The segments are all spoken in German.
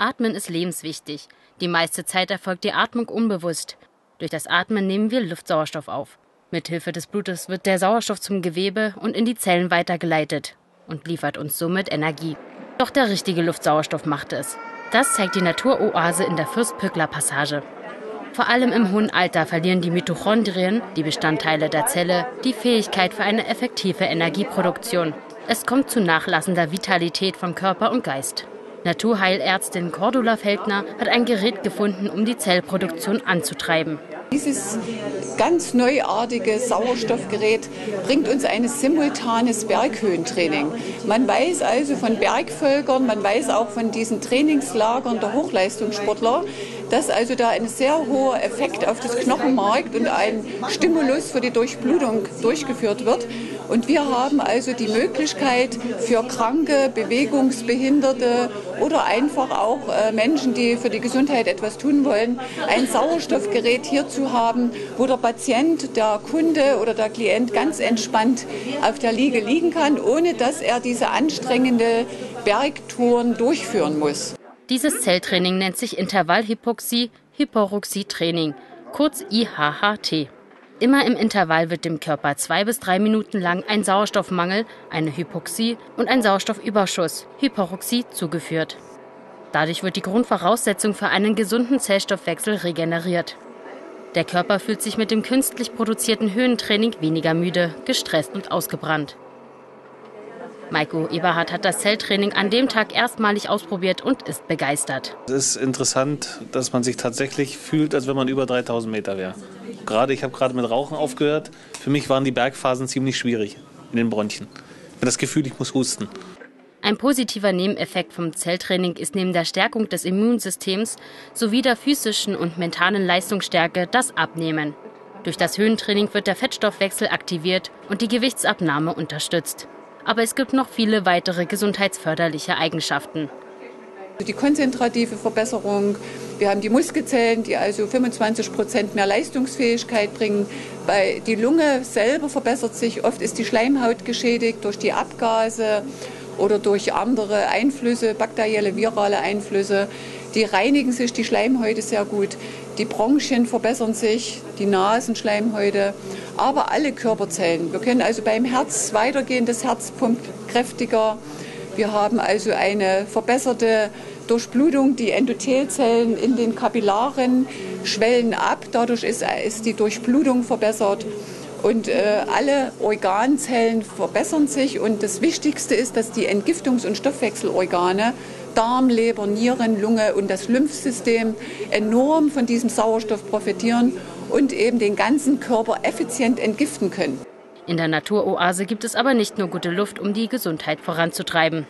Atmen ist lebenswichtig. Die meiste Zeit erfolgt die Atmung unbewusst. Durch das Atmen nehmen wir Luftsauerstoff auf. Mithilfe des Blutes wird der Sauerstoff zum Gewebe und in die Zellen weitergeleitet und liefert uns somit Energie. Doch der richtige Luftsauerstoff macht es. Das zeigt die Naturoase in der Fürstpückler-Passage. Vor allem im hohen Alter verlieren die Mitochondrien, die Bestandteile der Zelle, die Fähigkeit für eine effektive Energieproduktion. Es kommt zu nachlassender Vitalität von Körper und Geist. Naturheilärztin Cordula Feldner hat ein Gerät gefunden, um die Zellproduktion anzutreiben. Dieses ganz neuartige Sauerstoffgerät bringt uns ein simultanes Berghöhentraining. Man weiß also von Bergvölkern, man weiß auch von diesen Trainingslagern der Hochleistungssportler, dass also da ein sehr hoher Effekt auf das Knochenmark und ein Stimulus für die Durchblutung durchgeführt wird. Und wir haben also die Möglichkeit für Kranke, Bewegungsbehinderte oder einfach auch äh, Menschen, die für die Gesundheit etwas tun wollen, ein Sauerstoffgerät hier zu haben, wo der Patient, der Kunde oder der Klient ganz entspannt auf der Liege liegen kann, ohne dass er diese anstrengende Bergtouren durchführen muss. Dieses Zelltraining nennt sich Intervallhypoxie-Hyporuxie-Training, kurz IHHT. Immer im Intervall wird dem Körper zwei bis drei Minuten lang ein Sauerstoffmangel, eine Hypoxie und ein Sauerstoffüberschuss, Hyporuxie, zugeführt. Dadurch wird die Grundvoraussetzung für einen gesunden Zellstoffwechsel regeneriert. Der Körper fühlt sich mit dem künstlich produzierten Höhentraining weniger müde, gestresst und ausgebrannt. Maiko Eberhardt hat das Zelltraining an dem Tag erstmalig ausprobiert und ist begeistert. Es ist interessant, dass man sich tatsächlich fühlt, als wenn man über 3000 Meter wäre. Gerade, ich habe gerade mit Rauchen aufgehört. Für mich waren die Bergphasen ziemlich schwierig in den Bronchien. Ich habe das Gefühl, ich muss husten. Ein positiver Nebeneffekt vom Zelltraining ist neben der Stärkung des Immunsystems sowie der physischen und mentalen Leistungsstärke das Abnehmen. Durch das Höhentraining wird der Fettstoffwechsel aktiviert und die Gewichtsabnahme unterstützt aber es gibt noch viele weitere gesundheitsförderliche Eigenschaften. Die konzentrative Verbesserung, wir haben die Muskelzellen, die also 25 Prozent mehr Leistungsfähigkeit bringen. Bei die Lunge selber verbessert sich, oft ist die Schleimhaut geschädigt durch die Abgase oder durch andere Einflüsse, bakterielle, virale Einflüsse. Die reinigen sich die Schleimhäute sehr gut. Die Bronchien verbessern sich, die Nasenschleimhäute, aber alle Körperzellen. Wir können also beim Herz weitergehen, das Herz pumpt kräftiger. Wir haben also eine verbesserte Durchblutung. Die Endothelzellen in den Kapillaren schwellen ab. Dadurch ist, ist die Durchblutung verbessert. Und äh, alle Organzellen verbessern sich. Und das Wichtigste ist, dass die Entgiftungs- und Stoffwechselorgane Darm, Leber, Nieren, Lunge und das Lymphsystem enorm von diesem Sauerstoff profitieren und eben den ganzen Körper effizient entgiften können. In der Naturoase gibt es aber nicht nur gute Luft, um die Gesundheit voranzutreiben.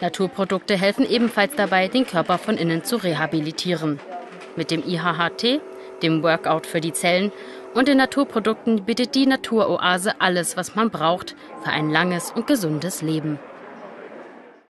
Naturprodukte helfen ebenfalls dabei, den Körper von innen zu rehabilitieren. Mit dem IHHT, dem Workout für die Zellen und den Naturprodukten bietet die Naturoase alles, was man braucht für ein langes und gesundes Leben.